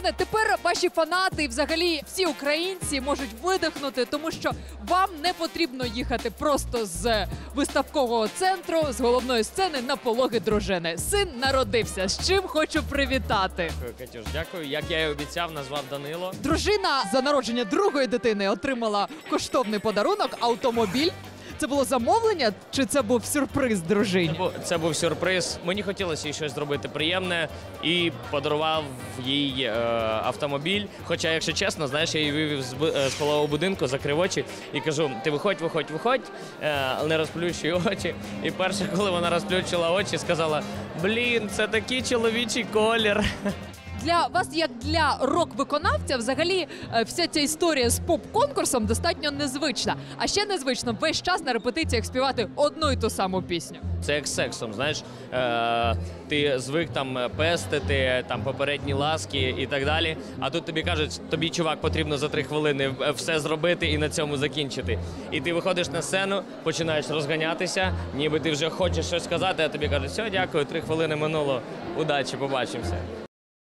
Євгене, тепер ваші фанати і взагалі всі українці можуть видихнути, тому що вам не потрібно їхати просто з виставкового центру з головної сцени на пологи дружини. Син народився. З чим хочу привітати. Дякую, Катюш, дякую. Як я і обіцяв, назвав Данило. Дружина за народження другої дитини отримала коштовний подарунок автомобіль. Це було замовлення, чи це був сюрприз Це дружині? був, це був сюрприз. Мені хотілося їй щось зробити приємне і подарував їй е, автомобіль. Хоча, якщо чесно, знаєш, я її вивів з, е, з полового будинку, закрив очі і кажу: ти виходь, виходь, виходь, е, не розплющуй очі. І перше, коли вона розплющила очі, сказала: Блін, це такий чоловічий колір. Для вас, як для рок-виконавця, взагалі е, вся ця історія з поп-конкурсом достатньо незвична. А ще незвично весь час на репетиціях співати одну і ту саму пісню. Це як сексом, знаєш, е, ти звик там е, пестити, там попередні ласки і так далі. А тут тобі кажуть, тобі чувак потрібно за три хвилини е, все зробити і на цьому закінчити. І ти виходиш на сцену, починаєш розганятися, ніби ти вже хочеш щось сказати, а тобі кажуть, все, дякую, три хвилини минуло, удачі, побачимося.